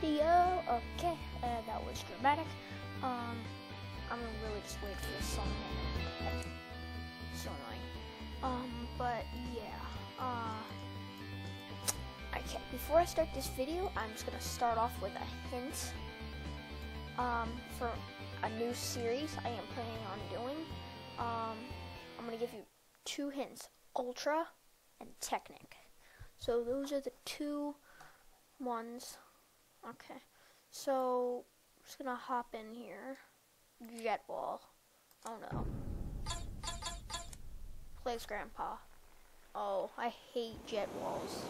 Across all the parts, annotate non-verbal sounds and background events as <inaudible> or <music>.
video. Okay, uh, that was dramatic. Um, I'm gonna really just wait for this song. So annoying. Um, but yeah. Uh, okay. Before I start this video, I'm just gonna start off with a hint. Um, for a new series I am planning on doing. Um, I'm gonna give you two hints: Ultra and Technic. So those are the two ones. Okay. So I'm just gonna hop in here. Jet ball. Oh no. Plays grandpa. Oh, I hate jet walls.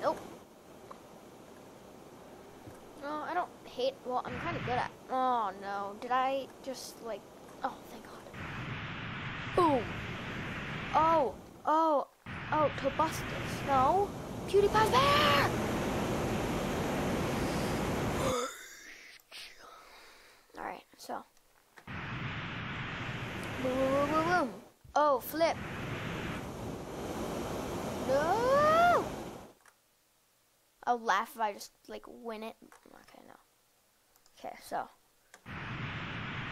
Nope. No, I don't hate. Well, I'm kind of good at. Oh no! Did I just like? Oh, thank God. Boom. Oh, oh, oh, Tobuscus. No. PewDiePie's there! Alright, so. Boom, boom, boom, boom. Oh, flip. No! I'll laugh if I just, like, win it. Okay, no. Okay, so.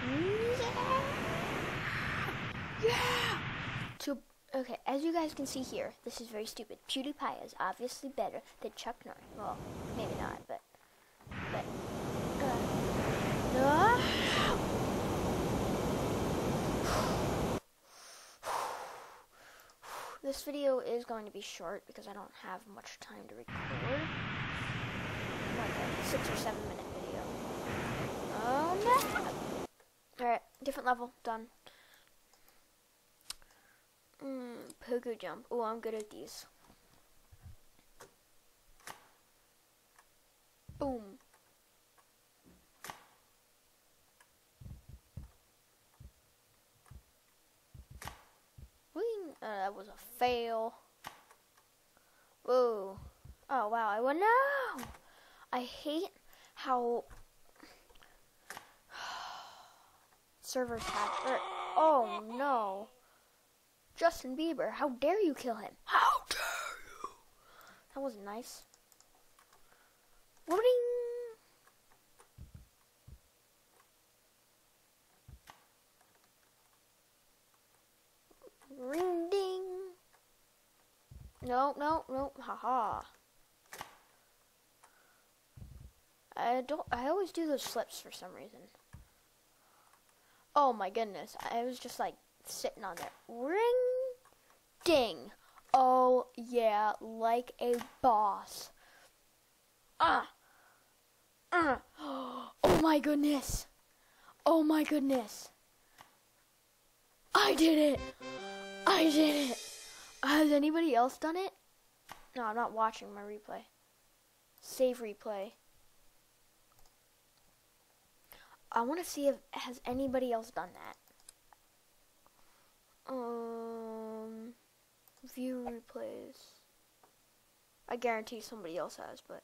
Yeah! Yeah! Okay, as you guys can see here, this is very stupid. PewDiePie is obviously better than Chuck Norris. Well, maybe not, but but uh, <sighs> no. This video is going to be short because I don't have much time to record. Like a six or seven minute video. No! Alright, different level, done. Mm, pogo jump. Oh, I'm good at these. Boom. Wing. Uh, that was a fail. Whoa. Oh, wow. I went. No! I hate how <sighs> servers have. Er, oh, no. Justin Bieber, how dare you kill him? How dare you? That wasn't nice. Ring. Ring ding. No, no, no. Haha. I don't. I always do those flips for some reason. Oh my goodness! I was just like sitting on there. Ring ding. Oh yeah, like a boss. Ah. Uh. Uh. <gasps> Oh my goodness. Oh my goodness. I did it. I did it. Has anybody else done it? No, I'm not watching my replay. Save replay. I want to see if has anybody else done that. Um, view replays. I guarantee somebody else has, but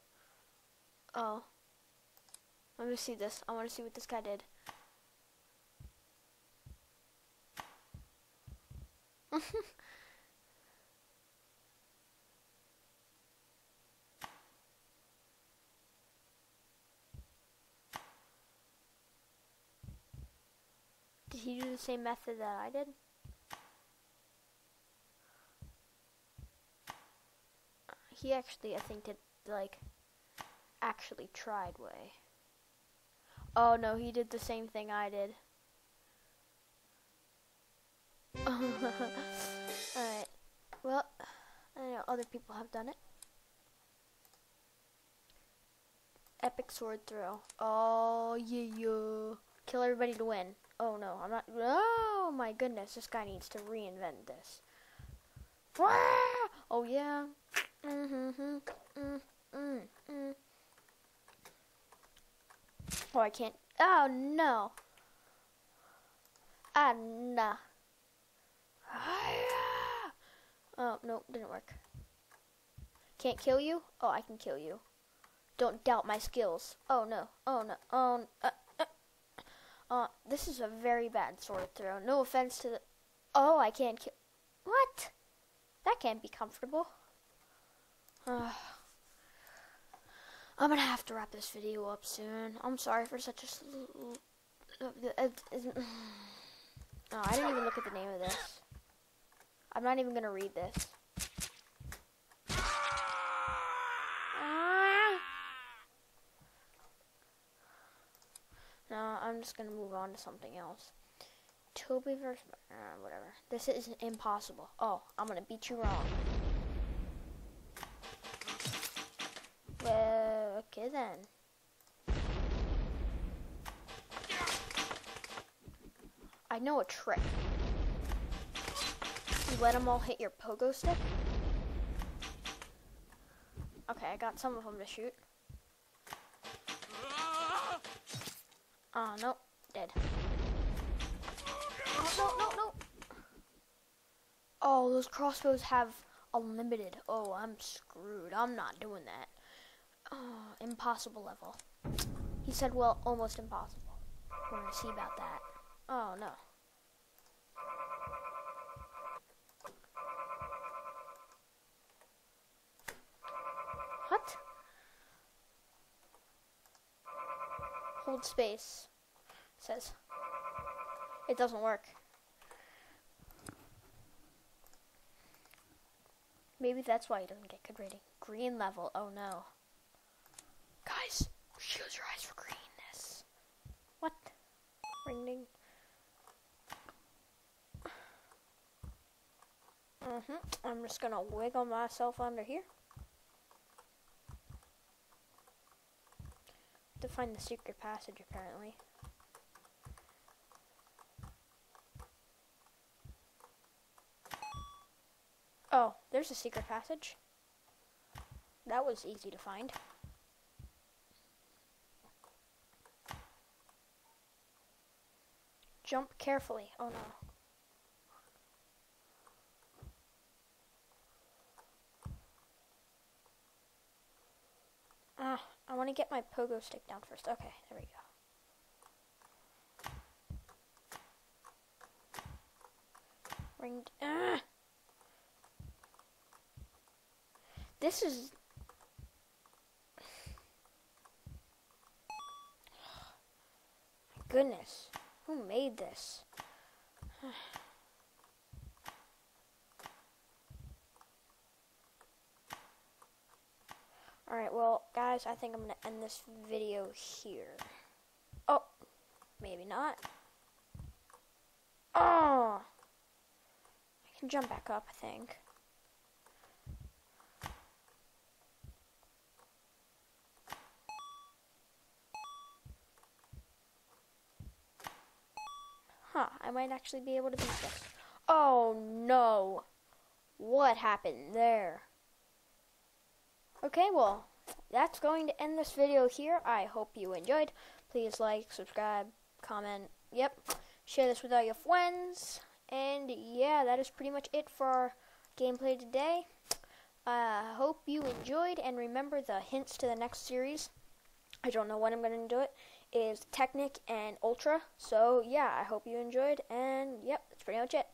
oh, let me see this. I want to see what this guy did. <laughs> Did he do the same method that I did? He actually, I think, did, like, actually tried way. Oh, no, he did the same thing I did. <laughs> Alright. Well, I know other people have done it. Epic sword throw. Oh, yeah, yeah. Kill everybody to win. Oh no, I'm not. Oh my goodness, this guy needs to reinvent this. Oh yeah. Mm-hmm. Mm, mm, mm. Oh, I can't. Oh no. Ah nah. Oh no, didn't work. Can't kill you? Oh, I can kill you. Don't doubt my skills. Oh no. Oh no. Oh. Uh, uh, this is a very bad sword throw. No offense to the. Oh, I can't kill. What? That can't be comfortable. Uh, <sighs> I'm gonna have to wrap this video up soon. I'm sorry for such a. <sighs> oh, I didn't even look at the name of this. I'm not even gonna read this. <sighs> No, I'm just gonna move on to something else. Toby versus uh, whatever. This is impossible. Oh, I'm gonna beat you wrong. Well, okay then. I know a trick. You let them all hit your pogo stick. Okay, I got some of them to shoot. Oh, no. Dead. No, no, no. Oh, those crossbows have unlimited. Oh, I'm screwed. I'm not doing that. Oh, impossible level. He said, well, almost impossible. We're going to see about that. Oh, no. What? Hold space. It says. It doesn't work. Maybe that's why he doesn't get good rating. Green level. Oh no. Guys, shield your eyes for greenness. What? Ring ding. Mm-hmm. I'm just gonna wiggle myself under here. To find the secret passage, apparently. Oh, there's a secret passage. That was easy to find. Jump carefully. Oh no. Ah, I want to get my pogo stick down first. Okay, there we go. Ringed. Ah! This is... My <sighs> goodness. Who made this? <sighs> Alright, well, guys, I think I'm going to end this video here. Oh, maybe not. Oh! I can jump back up, I think. Huh, I might actually be able to beat this. Oh no! What happened there? Okay, well, that's going to end this video here. I hope you enjoyed. Please like, subscribe, comment, yep. Share this with all your friends. And yeah, that is pretty much it for our gameplay today. I uh, hope you enjoyed, and remember the hints to the next series. I don't know when I'm going to do it is Technic and Ultra. So yeah, I hope you enjoyed, and yep, that's pretty much it.